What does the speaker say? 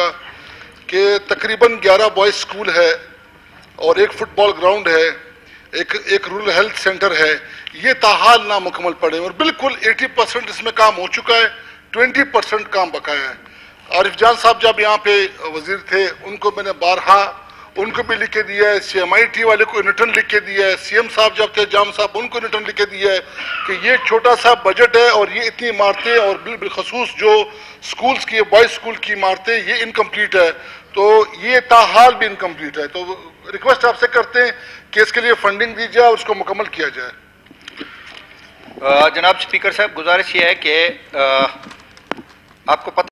चाहूँगा कि तकरीबन 11 बॉयज़ स्कूल है और एक फुटबॉल ग्राउंड है, एक एक रूरल हेल्थ सेंटर है। ये ताहाल ना मुकम्मल पड़े और बिल्कुल 80 परसेंट इसमें काम हो चुका है 20 परसेंट काम बकाया है। आरिफ जान साहब जब यहाँ पे वज़ीर थे, उनको मैंने बारहा, उनको भी लिख के दिया है सी एम आई टी वाले को रिटर्न लिख के दिया है सी एम साहब जब थे, जाम साहब, उनको रिटर्न लिख के दिया है। कि ये छोटा सा बजट है और ये इतनी इमारतें और बिल बिलखसूस जो स्कूल्स की बॉयज़ स्कूल की इमारतें, ये इनकम्प्लीट है। तो ये ताहाल भी इनकम्प्लीट है। तो रिक्वेस्ट आपसे करते हैं कि इसके लिए फंडिंग दी जाए और उसको मुकम्मल किया जाए। जनाब स्पीकर साहब, गुजारिश ये है कि आपको पता